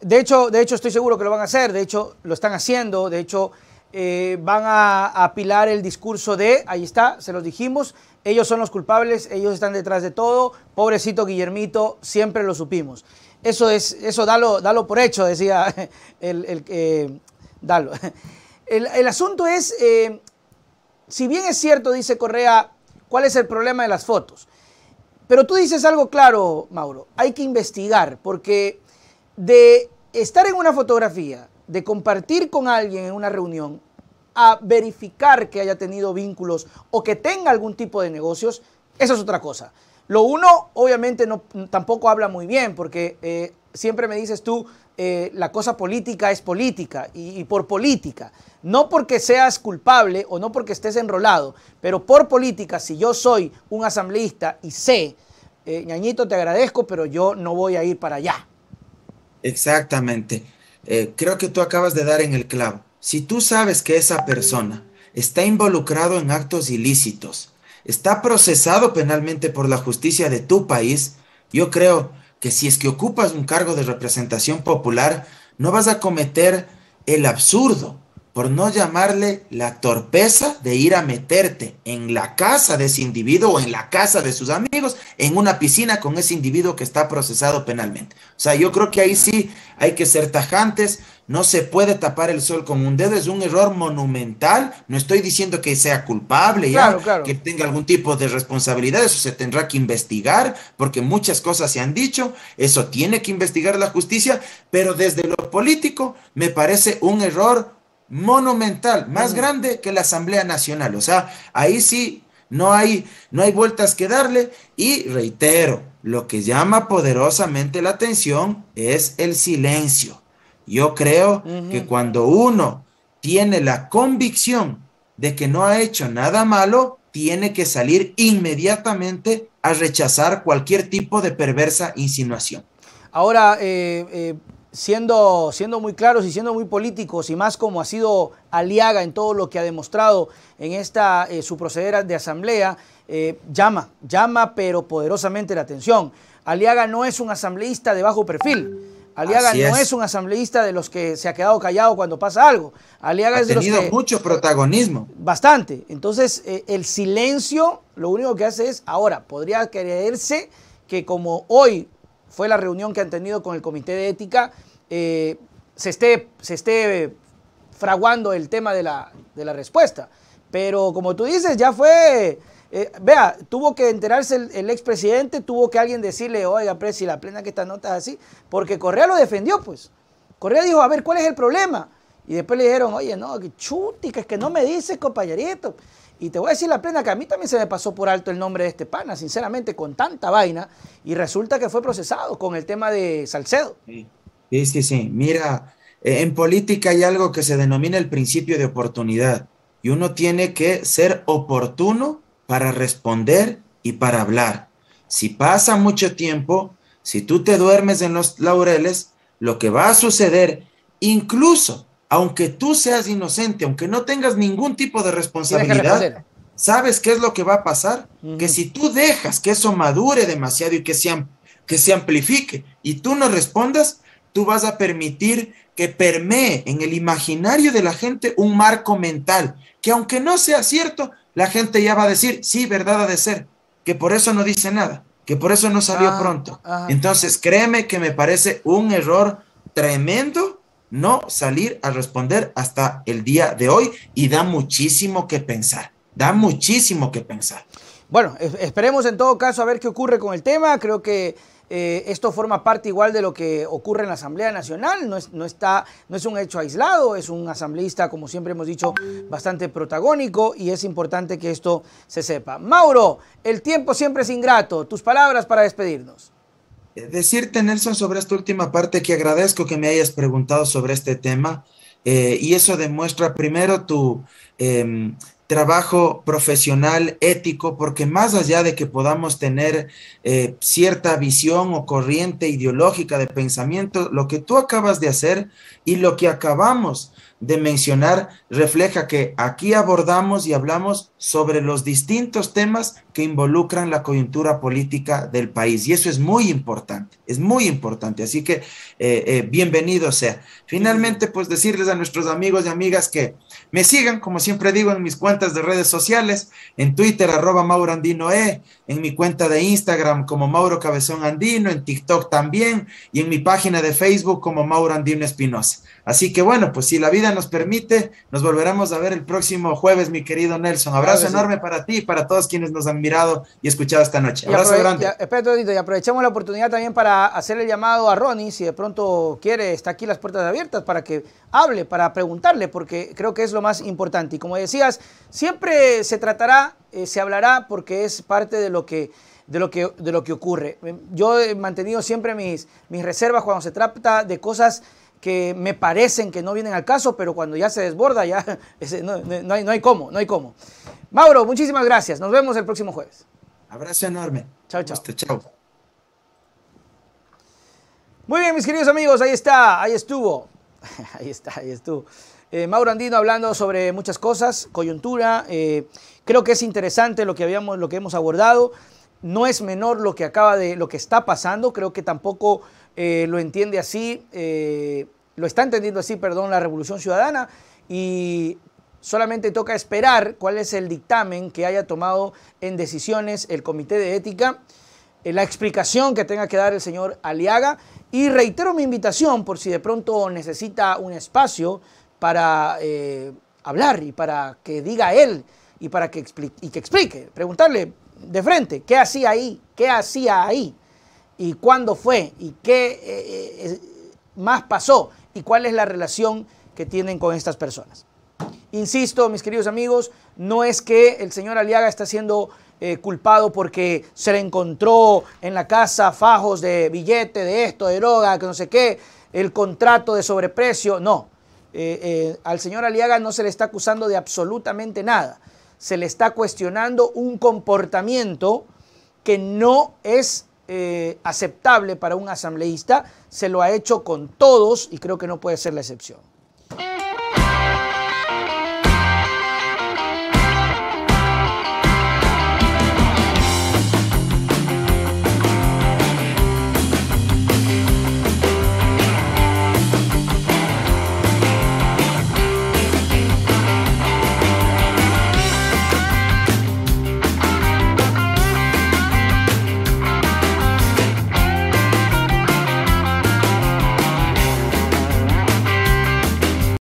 De hecho, de hecho, estoy seguro que lo van a hacer, de hecho, lo están haciendo, de hecho, eh, van a apilar el discurso de, ahí está, se los dijimos, ellos son los culpables, ellos están detrás de todo, pobrecito Guillermito, siempre lo supimos. Eso es, eso dalo, dalo por hecho, decía el, eh, dalo. El, el, asunto es, eh, si bien es cierto, dice Correa, ¿cuál es el problema de las fotos? Pero tú dices algo claro, Mauro, hay que investigar, porque de estar en una fotografía, de compartir con alguien en una reunión, a verificar que haya tenido vínculos o que tenga algún tipo de negocios, eso es otra cosa. Lo uno, obviamente, no, tampoco habla muy bien, porque eh, siempre me dices tú, eh, la cosa política es política y, por política. No porque seas culpable o no porque estés enrolado, pero por política, si yo soy un asambleísta y sé, eh, ñañito, te agradezco, pero yo no voy a ir para allá. Exactamente. Eh, creo que tú acabas de dar en el clavo. Si tú sabes que esa persona está involucrado en actos ilícitos, está procesado penalmente por la justicia de tu país, yo creo que si es que ocupas un cargo de representación popular, no vas a cometer el absurdo por no llamarle la torpeza de ir a meterte en la casa de ese individuo o en la casa de sus amigos, en una piscina con ese individuo que está procesado penalmente. O sea, yo creo que ahí sí hay que ser tajantes, no se puede tapar el sol con un dedo, es un error monumental, no estoy diciendo que sea culpable, claro, ya, claro. que tenga algún tipo de responsabilidad, eso se tendrá que investigar, porque muchas cosas se han dicho, eso tiene que investigar la justicia, pero desde lo político me parece un error monumental, más grande que la Asamblea Nacional. O sea, ahí sí no hay, no hay vueltas que darle. Y reitero, lo que llama poderosamente la atención es el silencio. Yo creo uh -huh. que cuando uno tiene la convicción de que no ha hecho nada malo, tiene que salir inmediatamente a rechazar cualquier tipo de perversa insinuación. Ahora, eh, eh siendo, siendo muy claros y siendo muy políticos y más como ha sido Aliaga en todo lo que ha demostrado en esta eh, su proceder de asamblea, eh, llama, llama pero poderosamente la atención. Aliaga no es un asambleísta de bajo perfil. Aliaga Así no es. es. un asambleísta de los que se ha quedado callado cuando pasa algo. Aliaga ha es de tenido los que, mucho protagonismo. Bastante. Entonces, eh, el silencio lo único que hace es, ahora, podría creerse que como hoy fue la reunión que han tenido con el Comité de Ética, eh, se, esté, se esté fraguando el tema de la, de la respuesta. Pero como tú dices, ya fue... Eh, vea, tuvo que enterarse el, el expresidente, tuvo que alguien decirle, oiga, Presi, la plena que esta nota es así, porque Correa lo defendió, pues. Correa dijo, a ver, ¿cuál es el problema? Y después le dijeron, oye, no, que chutica, es que no me dices, compañerito. Y te voy a decir la plena que a mí también se me pasó por alto el nombre de este pana, sinceramente, con tanta vaina, y resulta que fue procesado con el tema de Salcedo. Sí, sí, sí. Mira, eh, en política hay algo que se denomina el principio de oportunidad, y uno tiene que ser oportuno para responder y para hablar. Si pasa mucho tiempo, si tú te duermes en los laureles, lo que va a suceder, incluso aunque tú seas inocente, aunque no tengas ningún tipo de responsabilidad, ¿sabes qué es lo que va a pasar? Uh -huh. Que si tú dejas que eso madure demasiado y que se, que se amplifique y tú no respondas, tú vas a permitir que permee en el imaginario de la gente un marco mental, que aunque no sea cierto, la gente ya va a decir, sí, verdad ha de ser, que por eso no dice nada, que por eso no salió ah, pronto. Ah. Entonces, créeme que me parece un error tremendo no salir a responder hasta el día de hoy y da muchísimo que pensar, da muchísimo que pensar. Bueno, esperemos en todo caso a ver qué ocurre con el tema. Creo que eh, esto forma parte igual de lo que ocurre en la Asamblea Nacional, no es, no, está, no es un hecho aislado, es un asambleísta, como siempre hemos dicho, bastante protagónico y es importante que esto se sepa. Mauro, el tiempo siempre es ingrato, tus palabras para despedirnos. Decirte, Nelson, sobre esta última parte que agradezco que me hayas preguntado sobre este tema eh, y eso demuestra primero tu, eh, trabajo profesional, ético, porque más allá de que podamos tener eh, cierta visión o corriente ideológica de pensamiento, lo que tú acabas de hacer y lo que acabamos de mencionar refleja que aquí abordamos y hablamos sobre los distintos temas que involucran la coyuntura política del país. Y eso es muy importante, es muy importante. Así que eh, eh, bienvenido sea. Finalmente, pues decirles a nuestros amigos y amigas que me sigan, como siempre digo, en mis cuentas de redes sociales, en Twitter, arroba Mauro E, en mi cuenta de Instagram como Mauro Cabezón Andino, en TikTok también, y en mi página de Facebook como Mauro Andino Espinosa. Así que bueno, pues si la vida nos permite, nos volveremos a ver el próximo jueves, mi querido Nelson. Abrazo enorme para ti y para todos quienes nos han mirado y escuchado esta noche. Abrazo grande. espera y aprovechamos la oportunidad también para hacer el llamado a Ronnie, si de pronto quiere, está aquí las puertas abiertas para que hable, para preguntarle, porque creo que es lo más importante. Y como decías, siempre se tratará, eh, se hablará, porque es parte de lo que de lo que, de lo que ocurre. Yo he mantenido siempre mis, mis reservas cuando se trata de cosas que me parecen que no vienen al caso, pero cuando ya se desborda, ya no, hay, no hay cómo, no hay cómo. Mauro, muchísimas gracias. Nos vemos el próximo jueves. Abrazo enorme. Chao, chao. chao. Muy bien, mis queridos amigos, ahí está, ahí estuvo. ahí está, ahí estuvo. Eh, Mauro Andino hablando sobre muchas cosas, coyuntura. Eh, creo que es interesante lo que habíamos, lo que hemos abordado. No es menor lo que acaba de, lo que está pasando. Creo que tampoco eh, lo entiende así lo está entendiendo así, perdón, la Revolución Ciudadana y solamente toca esperar cuál es el dictamen que haya tomado en decisiones el Comité de Ética, eh, la explicación que tenga que dar el señor Aliaga y reitero mi invitación por si de pronto necesita un espacio para eh, hablar y para que diga él y para y que explique, preguntarle de frente qué hacía ahí, qué hacía ahí y cuándo fue y qué eh, más pasó y cuál es la relación que tienen con estas personas. Insisto, mis queridos amigos, no es que el señor Aliaga está siendo eh, culpado porque se le encontró en la casa fajos de billete, de esto, de droga, que no sé qué, el contrato de sobreprecio. No, eh, eh, al señor Aliaga no se le está acusando de absolutamente nada. Se le está cuestionando un comportamiento que no es aceptable para un asambleísta se lo ha hecho con todos y creo que no puede ser la excepción.